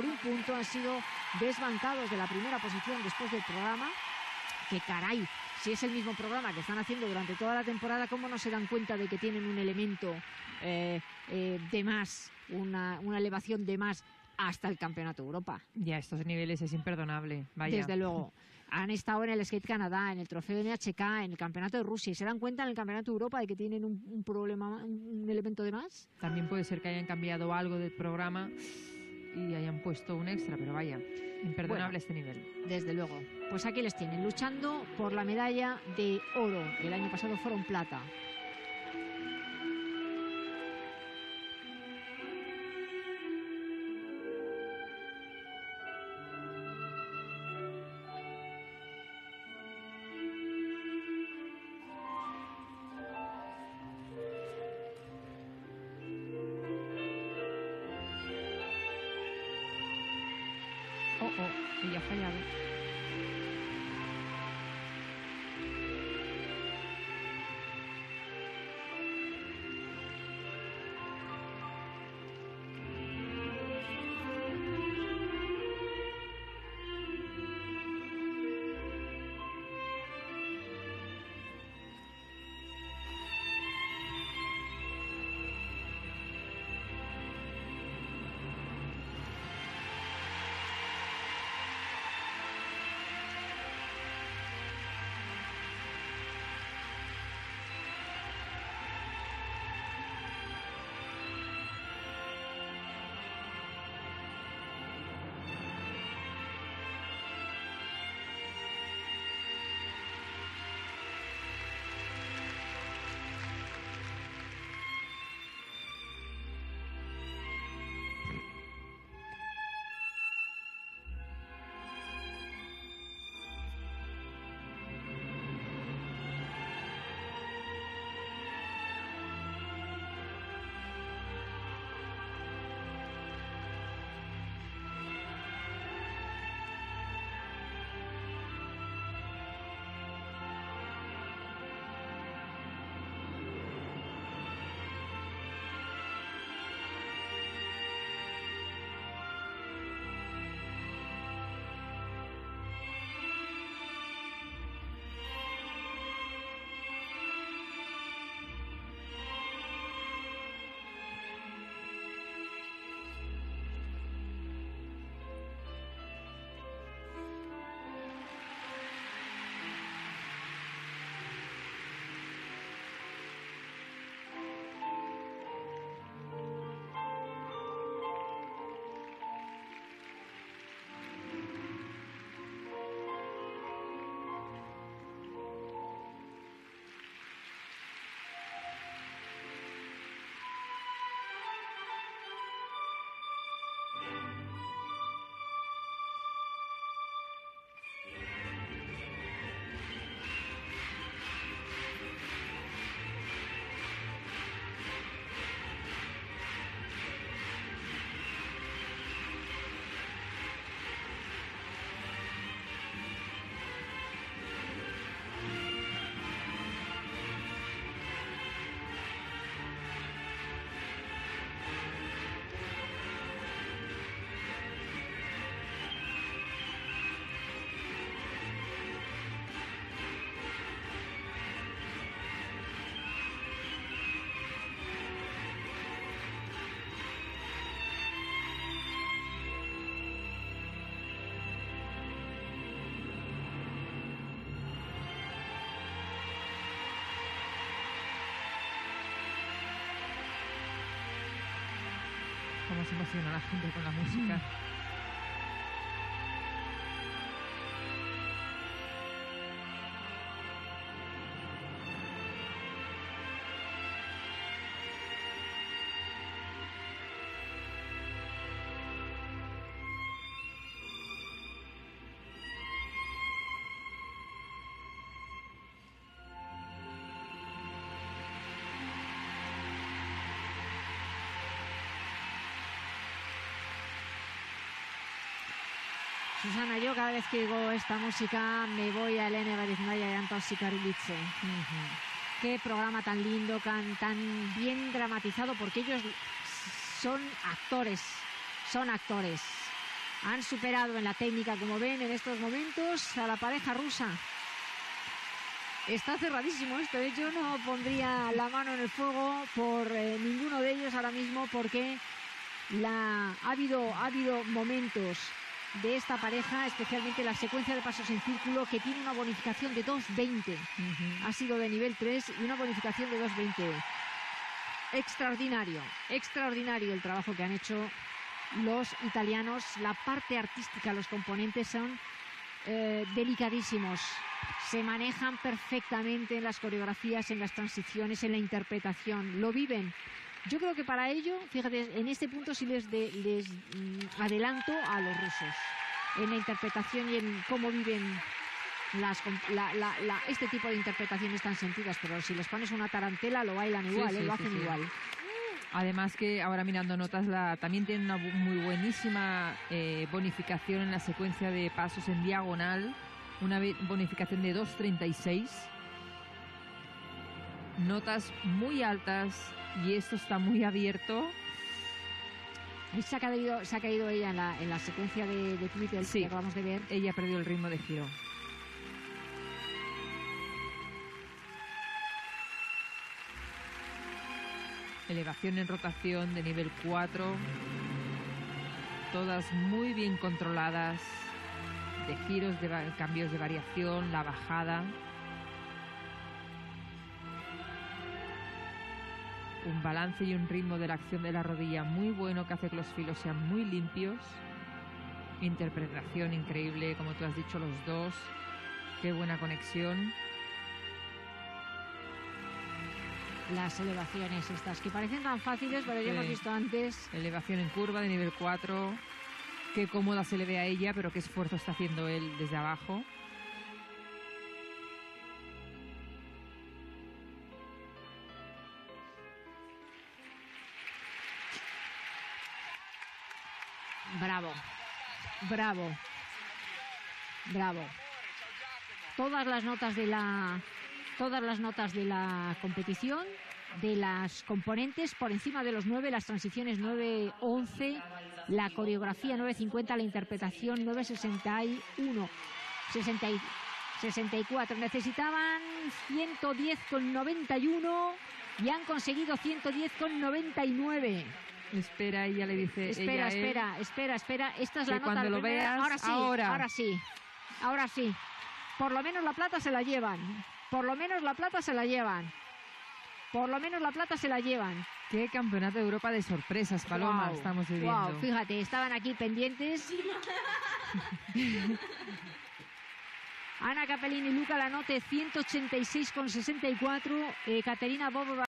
por un punto han sido desbancados de la primera posición después del programa. Que caray, si es el mismo programa que están haciendo durante toda la temporada, ¿cómo no se dan cuenta de que tienen un elemento eh, eh, de más, una, una elevación de más hasta el Campeonato de Europa? Ya, estos niveles es imperdonable. Vaya. Desde luego. Han estado en el Skate Canadá, en el Trofeo NHK, en el Campeonato de Rusia y se dan cuenta en el Campeonato de Europa de que tienen un, un problema, un elemento de más. También puede ser que hayan cambiado algo del programa y hayan puesto un extra, pero vaya, imperdonable Bueno. este nivel. Desde luego. Pues aquí les tienen, luchando por la medalla de oro. El año pasado fueron plata. Oh, oh, ella ha fallado. Se emociona la gente con la música. Susana, yo cada vez que oigo esta música me voy a Elena Bariznaya y Anton Sikarilice. Qué programa tan lindo, tan, tan bien dramatizado, porque ellos son actores, son actores. Han superado en la técnica, como ven en estos momentos, a la pareja rusa. Está cerradísimo esto, ¿eh? yo no pondría la mano en el fuego por eh, ninguno de ellos ahora mismo porque la, ha, habido, ha habido momentos de esta pareja, especialmente la secuencia de pasos en círculo, que tiene una bonificación de 2.20. Ha sido de nivel 3 y una bonificación de 2.20. Extraordinario, extraordinario el trabajo que han hecho los italianos. La parte artística, los componentes son eh, delicadísimos. Se manejan perfectamente en las coreografías, en las transiciones, en la interpretación. Lo viven. Yo creo que para ello, fíjate, en este punto sí les, de, les mm, adelanto a los rusos. En la interpretación y en cómo viven las, la, la, la, este tipo de interpretaciones tan sentidas, pero si les pones una tarantela lo bailan igual, Sí, ¿eh? sí, lo hacen sí. igual. Además que ahora mirando notas, la, también tiene una muy buenísima eh, bonificación en la secuencia de pasos en diagonal, una bonificación de 2.36, notas muy altas y esto está muy abierto. Se ha caído, se ha caído ella en la, en la secuencia de, de Twitter Sí. que acabamos de ver. Ella ha perdido el ritmo de giro. Elevación en rotación de nivel 4. Todas muy bien controladas. De giros, de cambios de variación, la bajada. Un balance y un ritmo de la acción de la rodilla muy bueno que hace que los filos sean muy limpios. Interpretación increíble, como tú has dicho, los dos. Qué buena conexión. Las elevaciones estas, que parecen tan fáciles, pero ya Sí. hemos visto antes. Elevación en curva de nivel 4. Qué cómoda se le ve a ella, pero qué esfuerzo está haciendo él desde abajo. Bravo, bravo, bravo. Todas las notas de la, todas las notas de la competición, de las componentes por encima de los 9, las transiciones 9, 11, la coreografía 9.50, la interpretación 9.61, 60 y 64. Necesitaban 110 con 91 y han conseguido 110 con 99. Espera, ella le dice. Espera, ella a él, espera, espera, espera. Esta es la nota cuando lo primera. veas, ahora sí, ahora. ahora sí, ahora sí. Por lo menos la plata se la llevan. Por lo menos la plata se la llevan. Por lo menos la plata se la llevan. Qué campeonato de Europa de sorpresas, Paloma, estamos viviendo. guau, fíjate, estaban aquí pendientes. Ana Capellini y Luca Lanote 186,64. Eh, Caterina Bobova